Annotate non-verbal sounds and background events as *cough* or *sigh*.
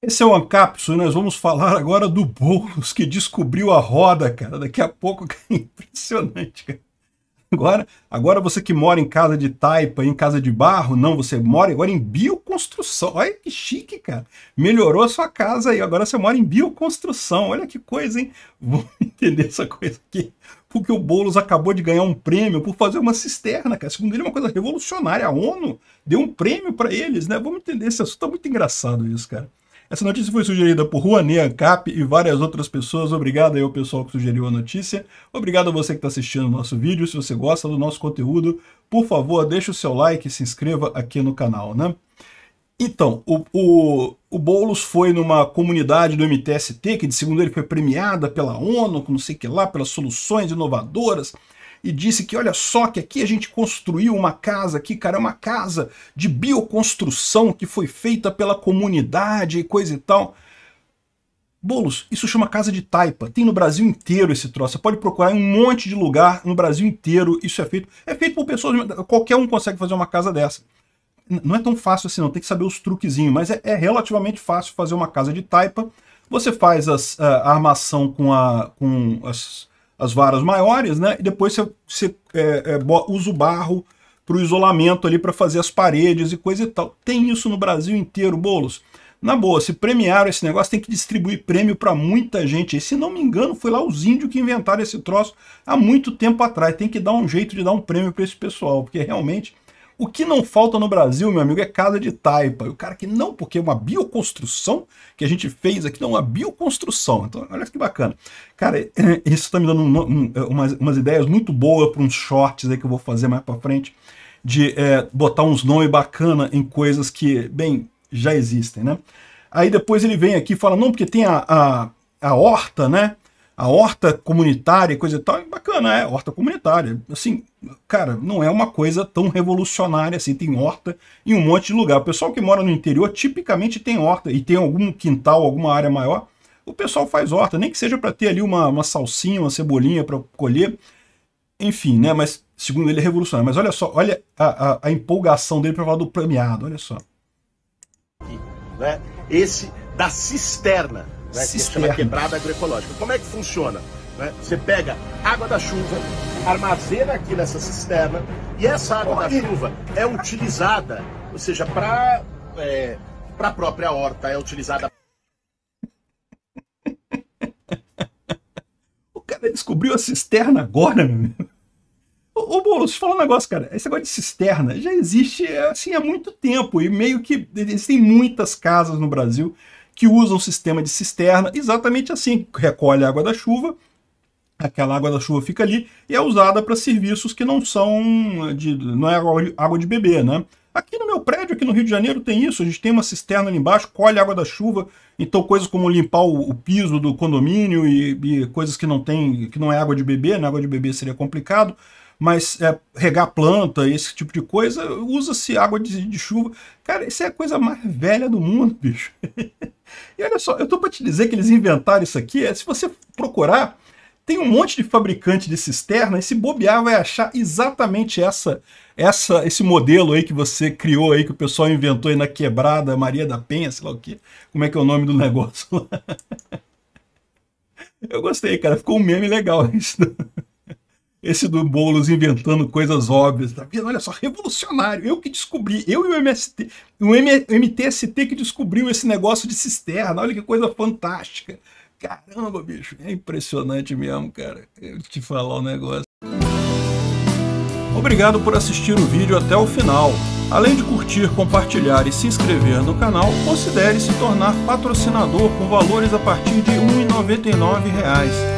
Esse é o Ancapso e nós vamos falar agora do Boulos que descobriu a roda, cara. Daqui a pouco, *laughs* é impressionante, cara. Agora, agora você que mora em casa de taipa, em casa de barro, não, você mora agora em bioconstrução. Olha que chique, cara. Melhorou a sua casa aí, agora você mora em bioconstrução. Olha que coisa, hein? Vamos *laughs* entender essa coisa aqui. Porque o Boulos acabou de ganhar um prêmio por fazer uma cisterna, cara. Segundo ele, é uma coisa revolucionária. A ONU deu um prêmio para eles, né? Vamos entender esse assunto. Tá muito engraçado isso, cara. Essa notícia foi sugerida por Rouanet Ancap e várias outras pessoas. Obrigado aí ao pessoal que sugeriu a notícia. Obrigado a você que está assistindo o nosso vídeo. Se você gosta do nosso conteúdo, por favor, deixe o seu like e se inscreva aqui no canal, né? Então, o, o, o Boulos foi numa comunidade do MTST, que segundo ele foi premiada pela ONU, não sei que lá, pelas soluções inovadoras e disse que olha só que aqui a gente construiu uma casa aqui, cara, é uma casa de bioconstrução que foi feita pela comunidade e coisa e tal. Bolos, isso chama casa de taipa. Tem no Brasil inteiro esse troço. Você pode procurar em um monte de lugar no Brasil inteiro. Isso é feito. É feito por pessoas. Qualquer um consegue fazer uma casa dessa. Não é tão fácil assim, não. Tem que saber os truquezinhos. Mas é, é relativamente fácil fazer uma casa de taipa. Você faz as, a, a armação com, a, com as, as varas maiores, né? E depois você, você é, é, usa o barro para o isolamento ali para fazer as paredes e coisa e tal. Tem isso no Brasil inteiro, bolos. Na boa, se premiaram esse negócio, tem que distribuir prêmio para muita gente. E se não me engano, foi lá os índios que inventaram esse troço há muito tempo atrás. Tem que dar um jeito de dar um prêmio para esse pessoal, porque realmente o que não falta no Brasil, meu amigo, é casa de taipa. O cara que não, porque é uma bioconstrução que a gente fez aqui, não, uma bioconstrução. Então, olha que bacana. Cara, *laughs* isso está me dando um, um, umas, umas, ideias muito boas para uns shorts aí que eu vou fazer mais para frente, de é, botar uns nomes bacana em coisas que, bem, já existem, né? Aí depois ele vem aqui e fala, não, porque tem a, a, a horta, né? A horta comunitária e coisa e tal, bacana, é, horta comunitária. Assim, cara, não é uma coisa tão revolucionária assim, tem horta em um monte de lugar. O pessoal que mora no interior tipicamente tem horta e tem algum quintal, alguma área maior, o pessoal faz horta, nem que seja para ter ali uma, uma salsinha, uma cebolinha para colher, enfim, né, mas segundo ele é revolucionário. Mas olha só, olha a, a, a empolgação dele para falar do premiado, olha só. Né? Esse da cisterna né, que se chama quebrada agroecológica. Como é que funciona? Né? Você pega água da chuva, armazena aqui nessa cisterna, e essa água da chuva é utilizada, ou seja, para é, a própria horta, é utilizada. *laughs* o cara descobriu a cisterna agora, meu amigo. Ô, Boulos, fala um negócio, cara. Esse negócio de cisterna já existe assim há muito tempo e meio que existem muitas casas no Brasil que usa um sistema de cisterna exatamente assim, recolhe a água da chuva, aquela água da chuva fica ali e é usada para serviços que não são de não é água de beber, né? Aqui no meu prédio, aqui no Rio de Janeiro, tem isso. A gente tem uma cisterna ali embaixo, colhe água da chuva. Então, coisas como limpar o, o piso do condomínio e, e, coisas que não tem, que não é água de beber, né? Água de beber seria complicado mas é, regar planta, esse tipo de coisa, usa-se água de, de, chuva. Cara, isso é a coisa mais velha do mundo, bicho. *laughs* e olha só, eu tô para te dizer que eles inventaram isso aqui, é, se você procurar, tem um monte de fabricante de cisterna, e se bobear vai achar exatamente essa, essa, esse modelo aí que você criou aí, que o pessoal inventou aí na quebrada Maria da Penha, sei lá o que, como é que é o nome do *laughs* negócio Eu gostei, cara, ficou um meme legal isso esse do Boulos inventando coisas óbvias, tá vendo? Olha só, revolucionário. Eu que descobri, eu e o MST, o MTST que descobriu esse negócio de cisterna. Olha que coisa fantástica. Caramba, bicho, é impressionante mesmo, cara. Eu te falar o um negócio. Obrigado por assistir o vídeo até o final. Além de curtir, compartilhar e se inscrever no canal, considere se tornar patrocinador com valores a partir de R$ 1,99